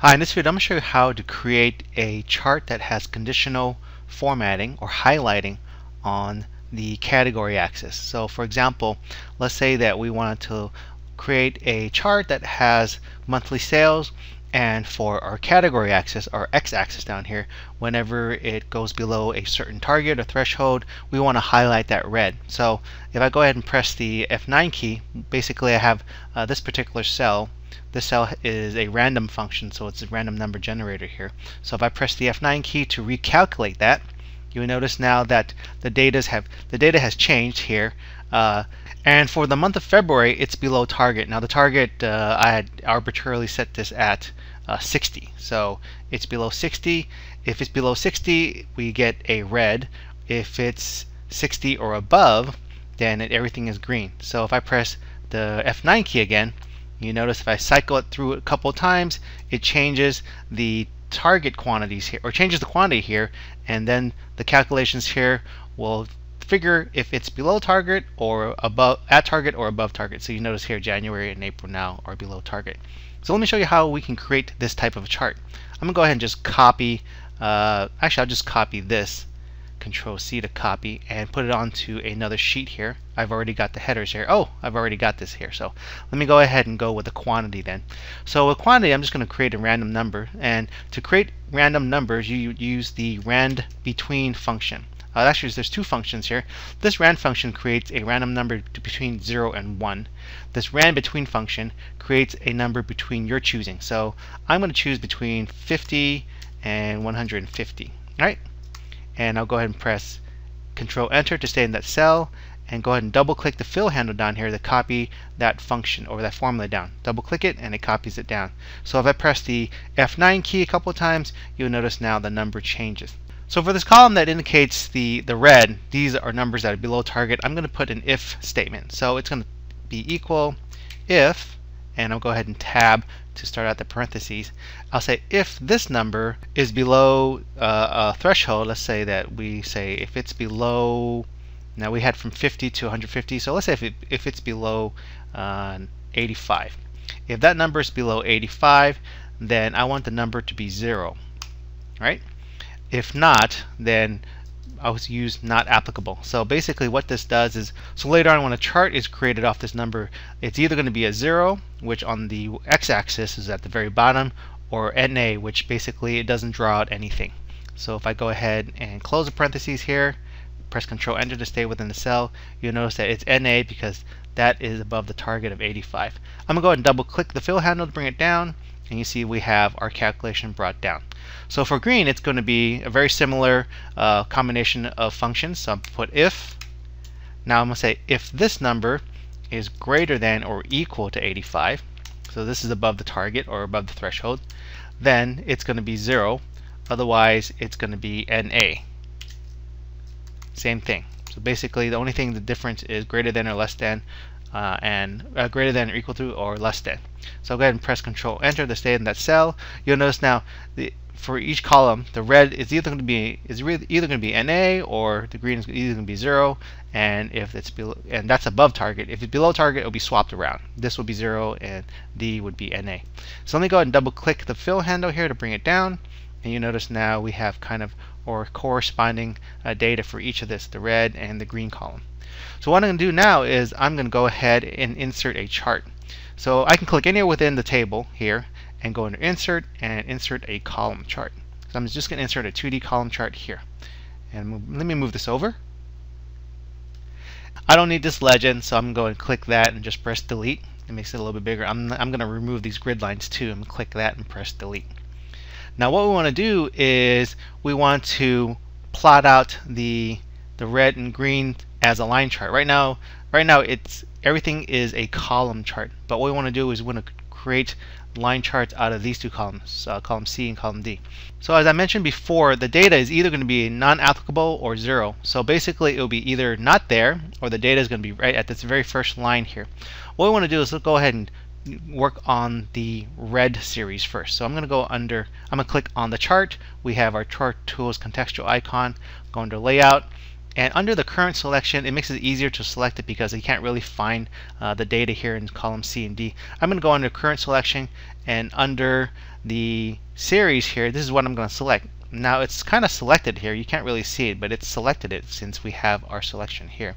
Hi, in this video I'm going to show you how to create a chart that has conditional formatting or highlighting on the category axis. So for example, let's say that we wanted to create a chart that has monthly sales and for our category axis, our x-axis down here, whenever it goes below a certain target or threshold, we want to highlight that red. So if I go ahead and press the F9 key, basically I have uh, this particular cell this cell is a random function, so it's a random number generator here. So if I press the F9 key to recalculate that, you will notice now that the data have the data has changed here. Uh, and for the month of February, it's below target. Now the target uh, I had arbitrarily set this at uh, 60, so it's below 60. If it's below 60, we get a red. If it's 60 or above, then it, everything is green. So if I press the F9 key again, you notice if I cycle it through a couple times, it changes the target quantities here, or changes the quantity here, and then the calculations here will figure if it's below target or above at target or above target. So you notice here January and April now are below target. So let me show you how we can create this type of chart. I'm gonna go ahead and just copy. Uh, actually, I'll just copy this Control C to copy and put it onto another sheet here. I've already got the headers here. Oh, I've already got this here. So let me go ahead and go with the quantity then. So with quantity, I'm just going to create a random number. And to create random numbers, you use the rand between function. Uh, actually, there's two functions here. This rand function creates a random number between 0 and 1. This rand between function creates a number between your choosing. So I'm going to choose between 50 and 150. All right and I'll go ahead and press control enter to stay in that cell and go ahead and double click the fill handle down here to copy that function or that formula down. Double click it and it copies it down. So if I press the F9 key a couple of times you'll notice now the number changes. So for this column that indicates the, the red, these are numbers that are below target, I'm going to put an if statement. So it's going to be equal if and I'll go ahead and tab to start out the parentheses. I'll say if this number is below uh, a threshold, let's say that we say if it's below, now we had from 50 to 150, so let's say if, it, if it's below uh, 85. If that number is below 85, then I want the number to be 0, right? If not, then I was used not applicable. So basically what this does is, so later on when a chart is created off this number, it's either going to be a 0, which on the x-axis is at the very bottom, or NA, which basically it doesn't draw out anything. So if I go ahead and close the parentheses here, press Control Enter to stay within the cell, you'll notice that it's NA because that is above the target of 85. I'm going to go ahead and double click the fill handle to bring it down, and you see we have our calculation brought down. So for green, it's going to be a very similar uh, combination of functions. So I'm put if. Now I'm going to say if this number is greater than or equal to 85, so this is above the target or above the threshold, then it's going to be 0. Otherwise, it's going to be NA. Same thing. So basically, the only thing the difference is greater than or less than uh, and uh, greater than or equal to or less than. So go ahead and press Control Enter to stay in that cell. You'll notice now the for each column, the red is either going to be is either going to be NA or the green is either going to be zero. And if it's below, and that's above target. If it's below target, it'll be swapped around. This would be zero, and D would be NA. So let me go ahead and double click the fill handle here to bring it down. And you notice now we have kind of or corresponding uh, data for each of this, the red and the green column. So what I'm going to do now is I'm going to go ahead and insert a chart. So I can click anywhere within the table here and go under insert and insert a column chart. So I'm just going to insert a 2D column chart here. And let me move this over. I don't need this legend, so I'm going to click that and just press delete. It makes it a little bit bigger. I'm, I'm going to remove these grid lines too and click that and press delete. Now what we want to do is we want to plot out the the red and green as a line chart. Right now, right now it's everything is a column chart. But what we want to do is we want to create line charts out of these two columns, uh, column C and column D. So as I mentioned before, the data is either going to be non-applicable or zero. So basically it will be either not there or the data is going to be right at this very first line here. What we want to do is go ahead and work on the red series first. So I'm going to go under, I'm going to click on the chart. We have our chart tools contextual icon. Go under layout And under the current selection, it makes it easier to select it because you can't really find uh, the data here in column C and D. I'm going to go under current selection and under the series here, this is what I'm going to select. Now it's kind of selected here. You can't really see it, but it's selected it since we have our selection here.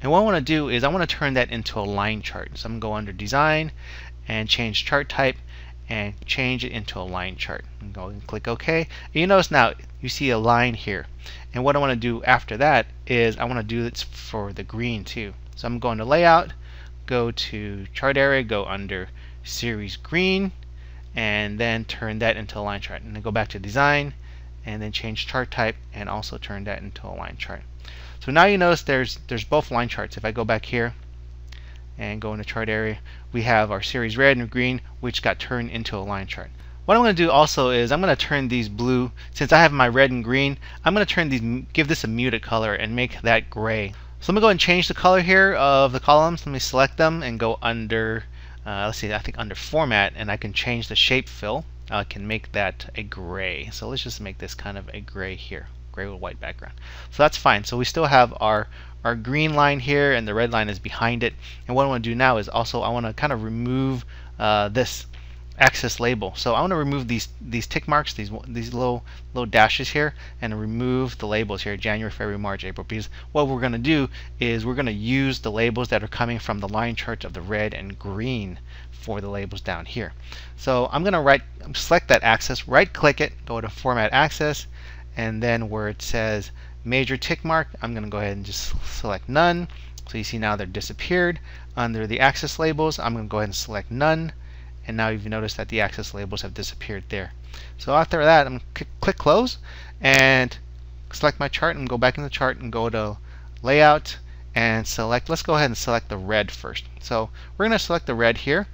And what I want to do is I want to turn that into a line chart. So I'm going to go under design and change chart type and change it into a line chart. And go and click OK. You notice now you see a line here. And what I want to do after that is I want to do this for the green too. So I'm going to layout, go to chart area, go under series green, and then turn that into a line chart. And then go back to design and then change chart type and also turn that into a line chart. So now you notice there's there's both line charts. If I go back here and go into chart area, we have our series red and green, which got turned into a line chart. What I'm going to do also is I'm going to turn these blue, since I have my red and green, I'm going to turn these, give this a muted color and make that gray. So I'm going to go and change the color here of the columns. Let me select them and go under, uh, let's see, I think under format, and I can change the shape fill. I can make that a gray. So let's just make this kind of a gray here, gray with white background. So that's fine. So we still have our our green line here and the red line is behind it. And what I want to do now is also I want to kind of remove uh, this axis label. So I want to remove these these tick marks, these these little little dashes here, and remove the labels here, January, February, March, April. Because what we're going to do is we're going to use the labels that are coming from the line charts of the red and green for the labels down here. So I'm going to right select that axis, right click it, go to Format Axis, and then where it says major tick mark, I'm going to go ahead and just select none. So you see now they're disappeared. Under the axis labels, I'm going to go ahead and select none and now you've noticed that the axis labels have disappeared there. So after that, I'm going to click close and select my chart and go back in the chart and go to layout and select, let's go ahead and select the red first. So we're going to select the red here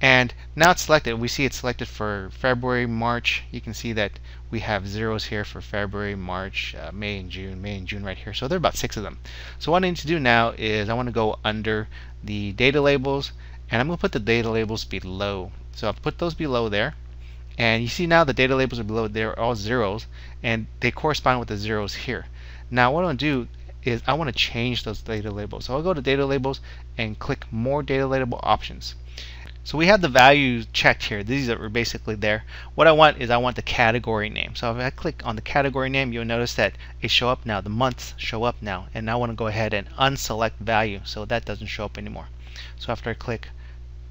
and now it's selected. We see it's selected for February, March. You can see that we have zeros here for February, March, uh, May, and June. May and June right here. So there are about six of them. So what I need to do now is I want to go under the data labels and I'm going to put the data labels below. So I've put those below there. And you see now the data labels are below, they're all zeros, and they correspond with the zeros here. Now what I want to do is I want to change those data labels. So I'll go to data labels and click more data label options. So we have the values checked here. These are basically there. What I want is I want the category name. So if I click on the category name, you'll notice that it show up now. The months show up now. And I want to go ahead and unselect value so that doesn't show up anymore. So after I click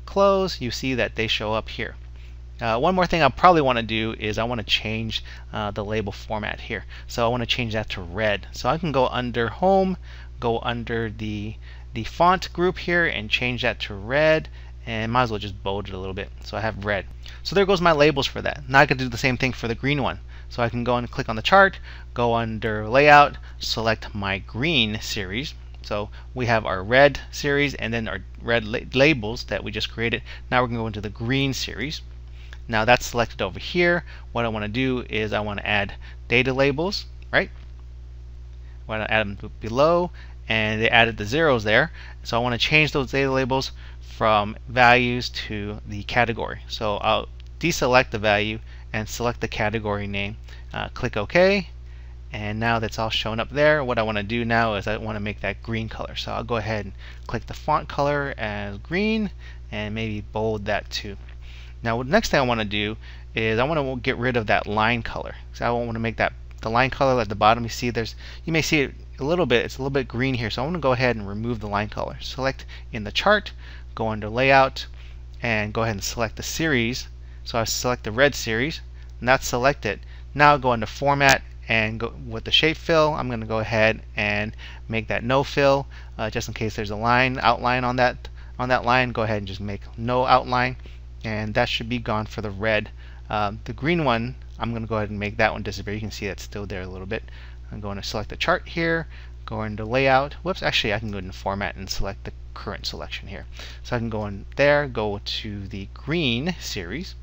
close, you see that they show up here. Uh, one more thing I probably want to do is I want to change uh, the label format here. So I want to change that to red. So I can go under home, go under the the font group here and change that to red and might as well just bold it a little bit so I have red. So there goes my labels for that. Now I can do the same thing for the green one. So I can go and click on the chart, go under layout, select my green series, so we have our red series and then our red la labels that we just created. Now we're to go into the green series. Now that's selected over here. What I want to do is I want to add data labels, right? I want to add them below and they added the zeros there. So I want to change those data labels from values to the category. So I'll deselect the value and select the category name. Uh, click OK and now that's all shown up there what I want to do now is I want to make that green color so I'll go ahead and click the font color as green and maybe bold that too now the next thing I want to do is I want to get rid of that line color so I want to make that the line color at the bottom you see there's you may see it a little bit it's a little bit green here so I want to go ahead and remove the line color. Select in the chart go under layout and go ahead and select the series. So I select the red series and that's selected. Now go into format and go with the shape fill I'm going to go ahead and make that no fill uh, just in case there's a line outline on that on that line go ahead and just make no outline and that should be gone for the red um, the green one I'm going to go ahead and make that one disappear you can see that's still there a little bit I'm going to select the chart here go into layout whoops actually I can go into format and select the current selection here so I can go in there go to the green series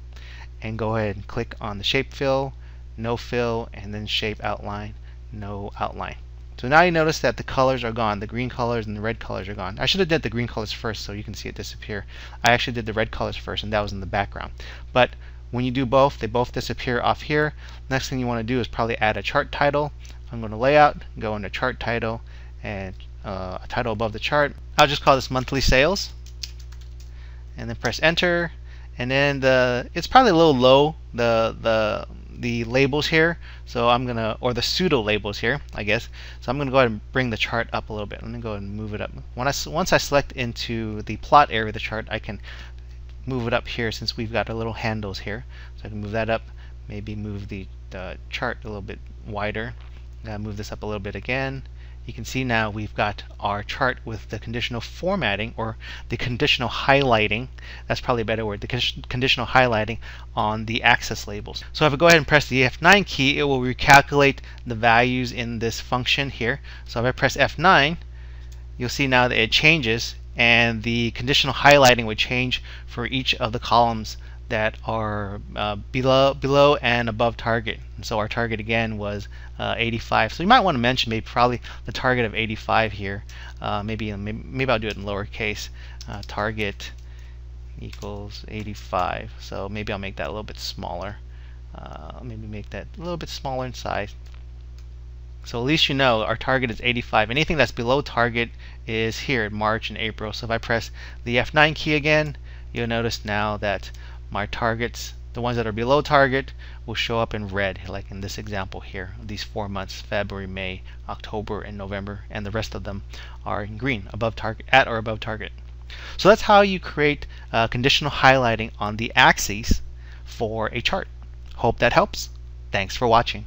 and go ahead and click on the shape fill no fill, and then shape outline, no outline. So now you notice that the colors are gone. The green colors and the red colors are gone. I should have did the green colors first so you can see it disappear. I actually did the red colors first and that was in the background. But when you do both, they both disappear off here. Next thing you want to do is probably add a chart title. I'm going to layout, go into chart title, and uh, a title above the chart. I'll just call this monthly sales, and then press enter. And then the it's probably a little low the the the labels here. So I'm gonna or the pseudo labels here, I guess. So I'm gonna go ahead and bring the chart up a little bit. Let me go ahead and move it up. When I once I select into the plot area of the chart, I can move it up here since we've got our little handles here. So I can move that up. Maybe move the, the chart a little bit wider. Move this up a little bit again you can see now we've got our chart with the conditional formatting or the conditional highlighting that's probably a better word the conditional highlighting on the axis labels so if I go ahead and press the F9 key it will recalculate the values in this function here so if I press F9 you'll see now that it changes and the conditional highlighting would change for each of the columns that are uh, below below and above target. And so our target again was uh, 85. So you might want to mention maybe probably the target of 85 here. Uh, maybe, maybe, maybe I'll do it in lowercase. Uh, target equals 85. So maybe I'll make that a little bit smaller. Uh, maybe make that a little bit smaller in size. So at least you know our target is 85. Anything that's below target is here in March and April. So if I press the F9 key again, you'll notice now that my targets, the ones that are below target, will show up in red, like in this example here. These four months, February, May, October, and November, and the rest of them are in green, above target, at or above target. So that's how you create uh, conditional highlighting on the axes for a chart. Hope that helps. Thanks for watching.